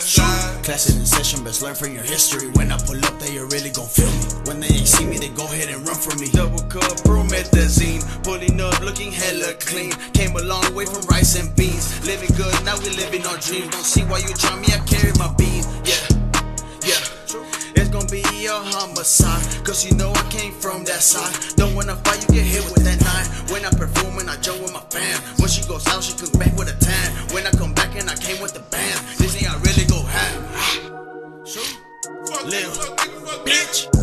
Shoot. Class in session, best learn from your history. When I pull up, they really gon' feel me. When they ain't see me, they go ahead and run from me. Double cup, promethazine. Pulling up, looking hella clean. Came a long way from rice and beans. Living good, now we living our dreams. Don't see why you try me, I carry my beans. Yeah, yeah. It's gonna be a homicide. Cause you know I came from that side. Don't wanna fight, you get hit with that knife. When I perform and I jump with my fam. When she goes out, she comes back with a tan. Live, bitch.